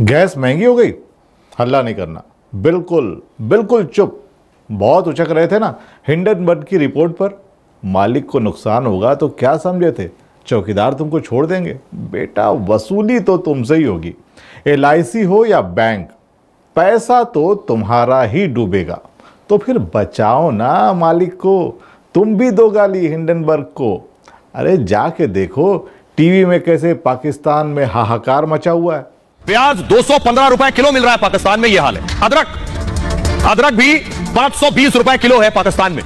Gas महँगी हो गई, हल्ला नहीं करना। बिल्कुल बिल्कुल चुप। बहुत उचक रहे थे ना हिंडनबर्ग की रिपोर्ट पर। मालिक को नुकसान होगा तो क्या समझे थे? चौकीदार तुमको छोड़ देंगे। बेटा, वसूली तो तुमसे ही होगी। एलआईसी हो या बैंक, पैसा तो तुम्हारा ही डूबेगा। तो फिर बचाओ ना मालिक को। तुम भी दो गाली हिंडनबर्ग को। अरे, जाके देखो, टीवी में कैसे पाकिस्तान में हाहाकार मचा हुआ है। प्याज 215 रुपए किलो मिल रहा है पाकिस्तान में यह हाल है। अदरक अदरक भी 520 रुपए किलो है पाकिस्तान में।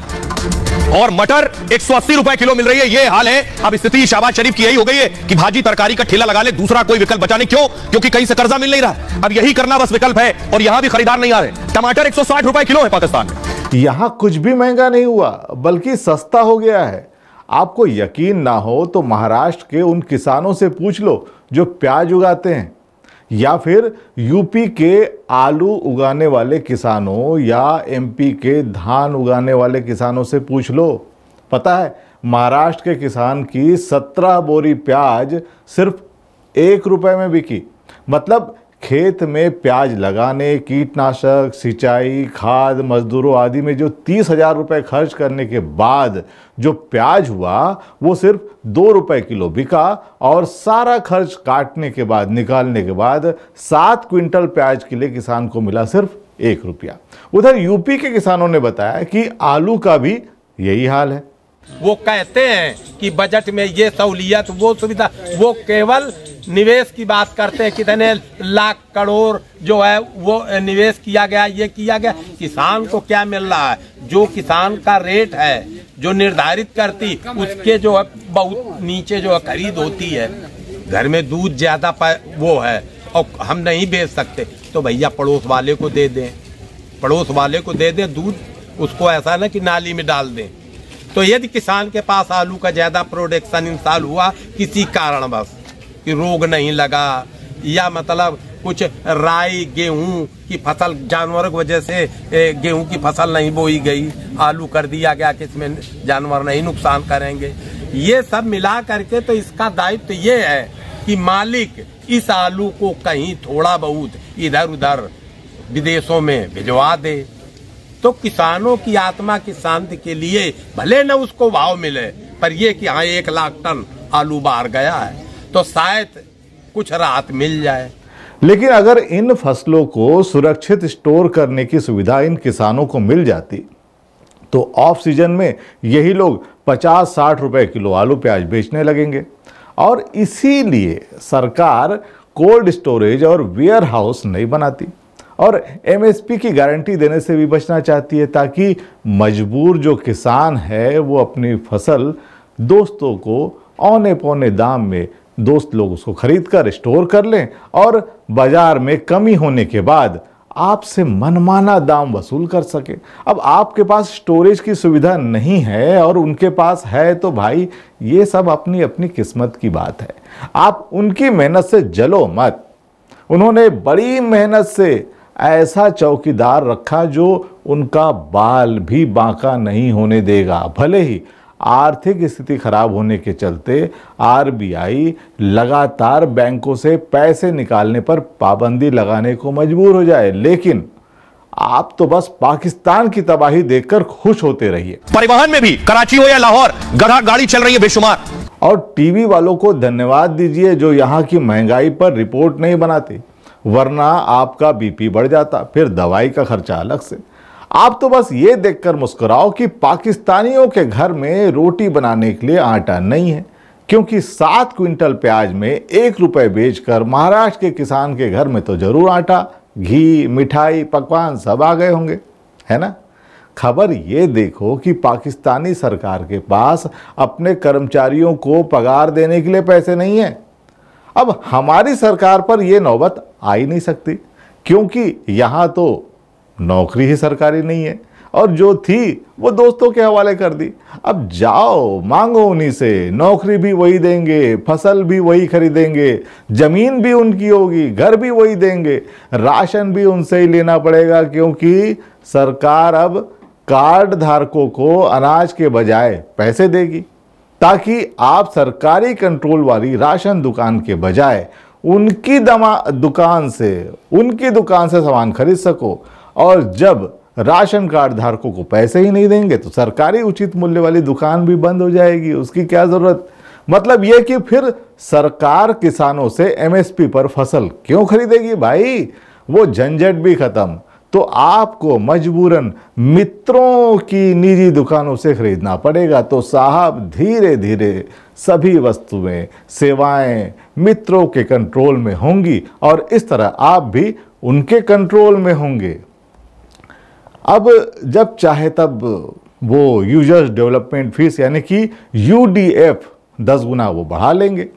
और मटर 180 रुपए किलो मिल रही है यह हाल है। अब स्थिति शाहबाज शरीफ की यही हो गई है कि भाजी तरकारी का ठेला लगा ले, दूसरा कोई विकल्प बचा नहीं। क्यों? क्योंकि कहीं से कर्जा मिल नहीं रहा। अब यही करना बस विकल्प है और यहाँ भी खरीदार नहीं आ रहे। टमाटर 160 रुपए किलो है पाकिस्तान में। यहाँ कुछ भी महँगा नहीं हुआ, बल्कि सस्ता हो गया है। आपको यकीन ना हो तो महाराष्ट्र के उन किसानों से पूछ लो जो प्याज उगाते हैं। या फिर यूपी के आलू उगाने वाले किसानों या एमपी के धान उगाने वाले किसानों से पूछ लो। पता है, महाराष्ट्र के किसान की सत्रह बोरी प्याज सिर्फ़ एक रुपए में बिकी। मतलब खेत में प्याज लगाने, कीटनाशक, सिंचाई, खाद, मजदूरों आदि में जो तीस हज़ार रुपये खर्च करने के बाद जो प्याज हुआ, वो सिर्फ़ दो रुपए किलो बिका और सारा खर्च काटने के बाद, निकालने के बाद सात क्विंटल प्याज के लिए किसान को मिला सिर्फ़ एक रुपया। उधर यूपी के किसानों ने बताया कि आलू का भी यही हाल है। वो कहते हैं कि बजट में ये सहूलियत, वो सुविधा, वो केवल निवेश की बात करते हैं कितने लाख करोड़ जो है वो निवेश किया गया, ये किया गया। किसान को क्या मिल रहा है? जो किसान का रेट है, जो निर्धारित करती, उसके जो है बहुत नीचे जो है खरीद होती है। घर में दूध ज़्यादा वो है, और हम नहीं बेच सकते। तो भैया पड़ोस वाले को दे दें। पड़ोस वाले को दे दें दूध, उसको ऐसा ना कि नाली में डाल दें। तो यदि किसान के पास आलू का ज़्यादा प्रोडक्शन इन साल हुआ, किसी कारण बस। कि रोग नहीं लगा, या मतलब कुछ राई, गेहूँ की फ़सल, जानवरों की वजह से गेहूँ की फ़सल नहीं बोई गई, आलू कर दिया गया कि इसमें जानवर नहीं नुकसान करेंगे। ये सब मिला करके तो इसका दायित्व ये है कि मालिक इस आलू को कहीं थोड़ा बहुत इधर उधर विदेशों में भिजवा दे। तो किसानों की आत्मा की शांति के लिए भले न उसको भाव मिले, पर ये कि हाँ एक लाख टन आलू बाहर गया है। तो शायद कुछ राहत मिल जाए। लेकिन अगर इन फ़सलों को सुरक्षित स्टोर करने की सुविधा इन किसानों को मिल जाती तो ऑफ़ सीज़न में यही लोग 50-60 रुपए किलो आलू प्याज बेचने लगेंगे। और इसीलिए सरकार कोल्ड स्टोरेज और वेयर हाउस नहीं बनाती और एमएसपी की गारंटी देने से भी बचना चाहती है, ताकि मजबूर जो किसान है, वो अपनी फ़सल दोस्तों को औने पौने दाम में दोस्त लोग उसको खरीद कर स्टोर कर लें और बाज़ार में कमी होने के बाद आपसे मनमाना दाम वसूल कर सके। अब आपके पास स्टोरेज की सुविधा नहीं है और उनके पास है तो भाई, ये सब अपनी अपनी किस्मत की बात है। आप उनकी मेहनत से जलो मत। उन्होंने बड़ी मेहनत से ऐसा चौकीदार रखा जो उनका बाल भी बांका नहीं होने देगा, भले ही आर्थिक स्थिति खराब होने के चलते आरबीआई लगातार बैंकों से पैसे निकालने पर पाबंदी लगाने को मजबूर हो जाए। लेकिन आप तो बस पाकिस्तान की तबाही देखकर खुश होते रहिए। परिवहन में भी कराची हो या लाहौर गधा गाड़ी चल रही है बेशुमार। और टीवी वालों को धन्यवाद दीजिए जो यहाँ की महँगाई पर रिपोर्ट नहीं बनाते वरना आपका बीपी बढ़ जाता फिर दवाई का खर्चा अलग से। आप तो बस ये देखकर मुस्कुराओ कि पाकिस्तानियों के घर में रोटी बनाने के लिए आटा नहीं है, क्योंकि सात क्विंटल प्याज में एक रुपए बेचकर महाराष्ट्र के किसान के घर में तो ज़रूर आटा, घी, मिठाई, पकवान सब आ गए होंगे, है ना? खबर ये देखो कि पाकिस्तानी सरकार के पास अपने कर्मचारियों को पगार देने के लिए पैसे नहीं है। अब हमारी सरकार पर यह नौबत आ ही नहीं सकती, क्योंकि यहाँ तो नौकरी ही सरकारी नहीं है। और जो थी, वो दोस्तों के हवाले कर दी। अब जाओ, मांगो उन्हीं से। नौकरी भी वही देंगे, फ़सल भी वही खरीदेंगे, ज़मीन भी उनकी होगी, घर भी वही देंगे। राशन भी उनसे ही लेना पड़ेगा, क्योंकि सरकार अब कार्ड धारकों को अनाज के बजाय पैसे देगी, ताकि आप सरकारी कंट्रोल वाली राशन दुकान के बजाय उनकी दमा, दुकान से, उनकी दुकान से सामान खरीद सको। और जब राशन कार्ड धारकों को पैसे ही नहीं देंगे तो सरकारी उचित मूल्य वाली दुकान भी बंद हो जाएगी। उसकी क्या ज़रूरत? मतलब यह कि फिर सरकार किसानों से एमएसपी पर फ़सल क्यों खरीदेगी भाई? वो झंझट भी खत्म। तो आपको मजबूरन मित्रों की निजी दुकानों से खरीदना पड़ेगा। तो साहब धीरे धीरे सभी वस्तुएँ, सेवाएँ मित्रों के कंट्रोल में होंगी और इस तरह आप भी उनके कंट्रोल में होंगे। अब जब चाहे तब वो यूज़र्स डेवलपमेंट फ़ीस यानी कि यूडीएफ दस गुना वो बढ़ा लेंगे।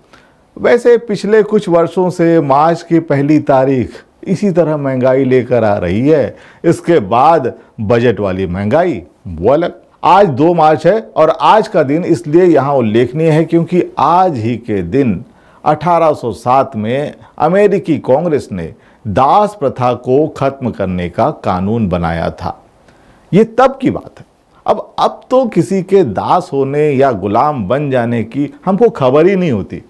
वैसे पिछले कुछ वर्षों से मार्च की पहली तारीख इसी तरह महँगाई लेकर आ रही है। इसके बाद बजट वाली महँगाई वो अलग। आज दो मार्च है और आज का दिन इसलिए यहाँ उल्लेखनीय है क्योंकि आज ही के दिन 1807 में अमेरिकी कांग्रेस ने दास प्रथा को खत्म करने का कानून बनाया था। ये तब की बात है। अब अब तो किसी के दास होने या गुलाम बन जाने की हमको खबर ही नहीं होती।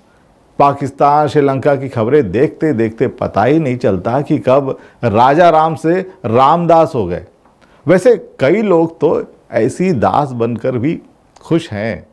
पाकिस्तान, श्रीलंका की खबरें देखते देखते पता ही नहीं चलता कि कब राजा राम से रामदास हो गए। वैसे कई लोग तो ऐसी दास बनकर भी खुश हैं।